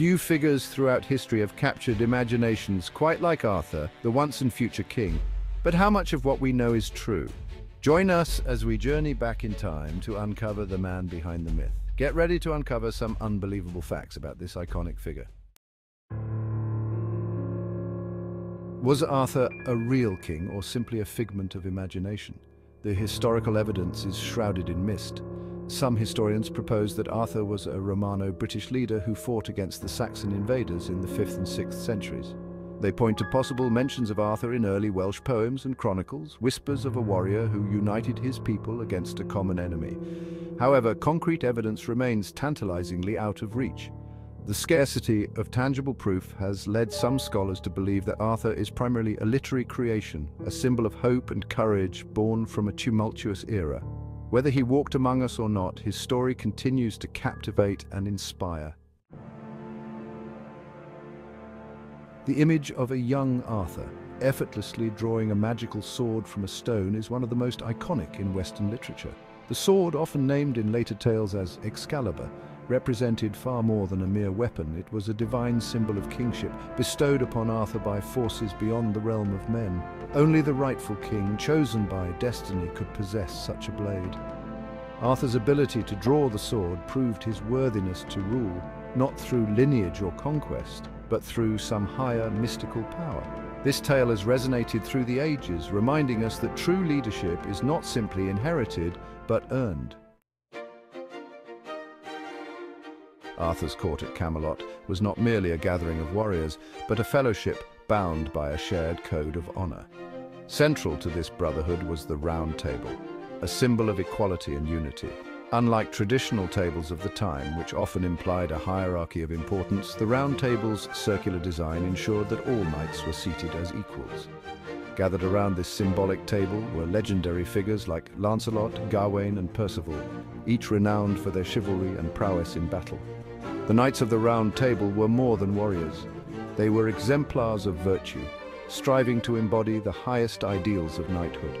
Few figures throughout history have captured imaginations quite like Arthur, the once and future king. But how much of what we know is true? Join us as we journey back in time to uncover the man behind the myth. Get ready to uncover some unbelievable facts about this iconic figure. Was Arthur a real king or simply a figment of imagination? The historical evidence is shrouded in mist. Some historians propose that Arthur was a Romano-British leader who fought against the Saxon invaders in the 5th and 6th centuries. They point to possible mentions of Arthur in early Welsh poems and chronicles, whispers of a warrior who united his people against a common enemy. However, concrete evidence remains tantalizingly out of reach. The scarcity of tangible proof has led some scholars to believe that Arthur is primarily a literary creation, a symbol of hope and courage born from a tumultuous era. Whether he walked among us or not, his story continues to captivate and inspire. The image of a young Arthur, effortlessly drawing a magical sword from a stone is one of the most iconic in Western literature. The sword, often named in later tales as Excalibur, represented far more than a mere weapon. It was a divine symbol of kingship, bestowed upon Arthur by forces beyond the realm of men. Only the rightful king, chosen by destiny, could possess such a blade. Arthur's ability to draw the sword proved his worthiness to rule, not through lineage or conquest, but through some higher mystical power. This tale has resonated through the ages, reminding us that true leadership is not simply inherited, but earned. Arthur's court at Camelot was not merely a gathering of warriors, but a fellowship bound by a shared code of honor. Central to this brotherhood was the Round Table, a symbol of equality and unity. Unlike traditional tables of the time, which often implied a hierarchy of importance, the Round Table's circular design ensured that all knights were seated as equals. Gathered around this symbolic table were legendary figures like Lancelot, Gawain and Percival, each renowned for their chivalry and prowess in battle. The Knights of the Round Table were more than warriors. They were exemplars of virtue, striving to embody the highest ideals of knighthood.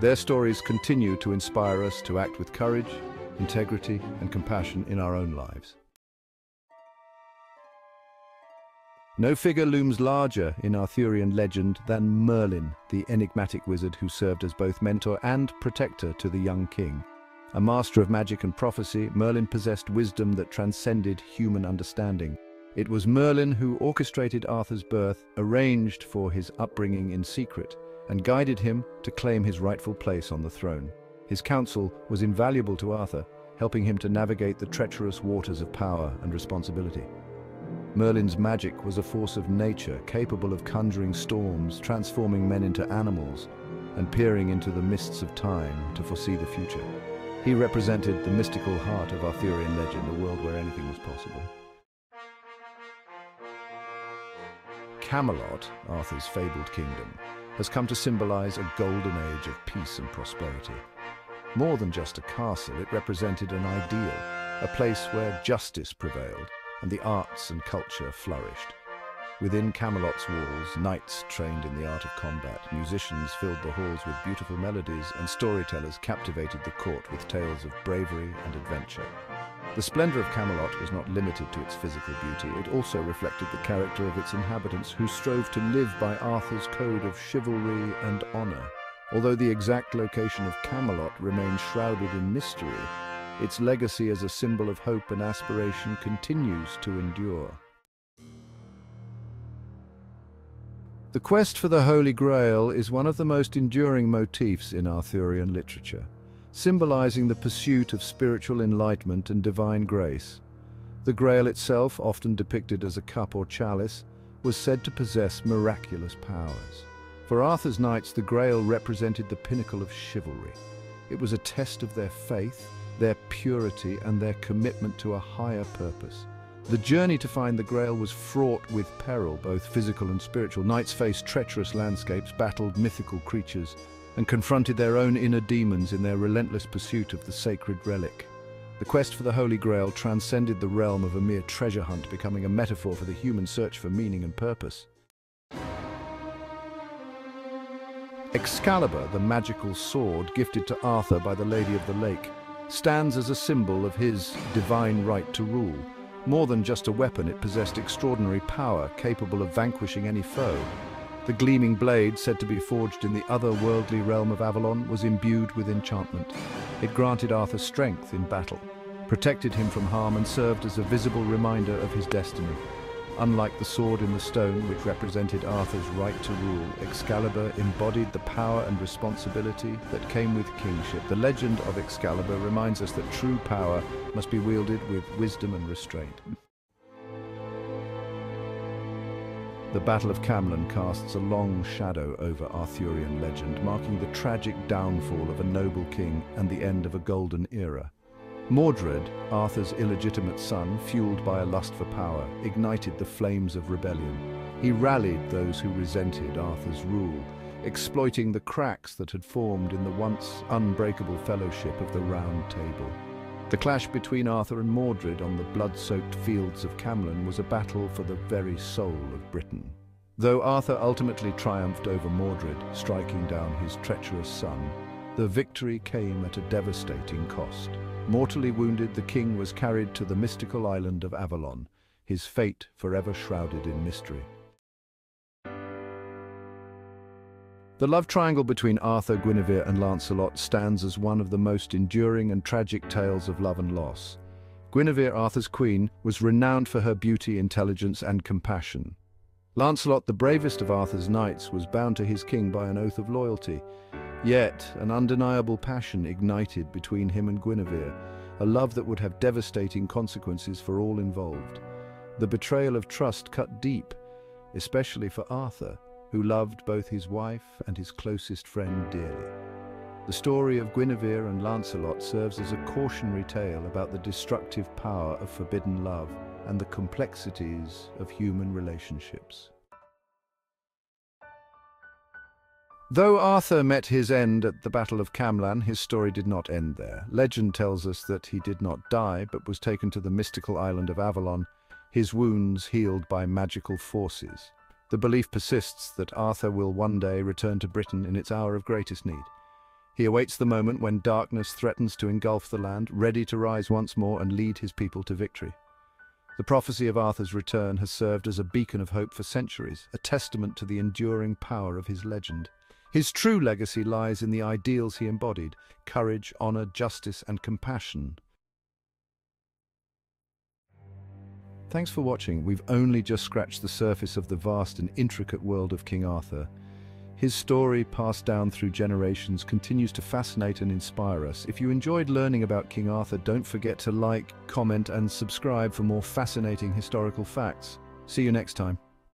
Their stories continue to inspire us to act with courage, integrity and compassion in our own lives. No figure looms larger in Arthurian legend than Merlin, the enigmatic wizard who served as both mentor and protector to the young king. A master of magic and prophecy, Merlin possessed wisdom that transcended human understanding. It was Merlin who orchestrated Arthur's birth, arranged for his upbringing in secret, and guided him to claim his rightful place on the throne. His counsel was invaluable to Arthur, helping him to navigate the treacherous waters of power and responsibility. Merlin's magic was a force of nature, capable of conjuring storms, transforming men into animals, and peering into the mists of time to foresee the future. He represented the mystical heart of Arthurian legend, a world where anything was possible. Camelot, Arthur's fabled kingdom, has come to symbolize a golden age of peace and prosperity. More than just a castle, it represented an ideal, a place where justice prevailed and the arts and culture flourished. Within Camelot's walls, knights trained in the art of combat, musicians filled the halls with beautiful melodies, and storytellers captivated the court with tales of bravery and adventure. The splendor of Camelot was not limited to its physical beauty, it also reflected the character of its inhabitants who strove to live by Arthur's code of chivalry and honor. Although the exact location of Camelot remains shrouded in mystery, its legacy as a symbol of hope and aspiration continues to endure. The quest for the Holy Grail is one of the most enduring motifs in Arthurian literature, symbolizing the pursuit of spiritual enlightenment and divine grace. The Grail itself, often depicted as a cup or chalice, was said to possess miraculous powers. For Arthur's knights, the Grail represented the pinnacle of chivalry. It was a test of their faith, their purity and their commitment to a higher purpose. The journey to find the Grail was fraught with peril, both physical and spiritual. Knights faced treacherous landscapes, battled mythical creatures, and confronted their own inner demons in their relentless pursuit of the sacred relic. The quest for the Holy Grail transcended the realm of a mere treasure hunt, becoming a metaphor for the human search for meaning and purpose. Excalibur, the magical sword gifted to Arthur by the Lady of the Lake, stands as a symbol of his divine right to rule, More than just a weapon, it possessed extraordinary power, capable of vanquishing any foe. The gleaming blade, said to be forged in the other-worldly realm of Avalon, was imbued with enchantment. It granted Arthur strength in battle, protected him from harm and served as a visible reminder of his destiny. Unlike the sword in the stone, which represented Arthur's right to rule, Excalibur embodied the power and responsibility that came with kingship. The legend of Excalibur reminds us that true power must be wielded with wisdom and restraint. The Battle of Camlann casts a long shadow over Arthurian legend, marking the tragic downfall of a noble king and the end of a golden era. Mordred, Arthur's illegitimate son, fueled by a lust for power, ignited the flames of rebellion. He rallied those who resented Arthur's rule, exploiting the cracks that had formed in the once unbreakable fellowship of the Round Table. The clash between Arthur and Mordred on the blood-soaked fields of Camlann was a battle for the very soul of Britain. Though Arthur ultimately triumphed over Mordred, striking down his treacherous son, the victory came at a devastating cost. Mortally wounded, the king was carried to the mystical island of Avalon, his fate forever shrouded in mystery. The love triangle between Arthur, Guinevere and Lancelot stands as one of the most enduring and tragic tales of love and loss. Guinevere, Arthur's queen, was renowned for her beauty, intelligence and compassion. Lancelot, the bravest of Arthur's knights, was bound to his king by an oath of loyalty, Yet, an undeniable passion ignited between him and Guinevere, a love that would have devastating consequences for all involved. The betrayal of trust cut deep, especially for Arthur, who loved both his wife and his closest friend dearly. The story of Guinevere and Lancelot serves as a cautionary tale about the destructive power of forbidden love and the complexities of human relationships. Though Arthur met his end at the Battle of Camlann, his story did not end there. Legend tells us that he did not die, but was taken to the mystical island of Avalon, his wounds healed by magical forces. The belief persists that Arthur will one day return to Britain in its hour of greatest need. He awaits the moment when darkness threatens to engulf the land, ready to rise once more and lead his people to victory. The prophecy of Arthur's return has served as a beacon of hope for centuries, a testament to the enduring power of his legend. His true legacy lies in the ideals he embodied, courage, honour, justice and compassion. Thanks for watching. We've only just scratched the surface of the vast and intricate world of King Arthur. His story, passed down through generations, continues to fascinate and inspire us. If you enjoyed learning about King Arthur, don't forget to like, comment and subscribe for more fascinating historical facts. See you next time.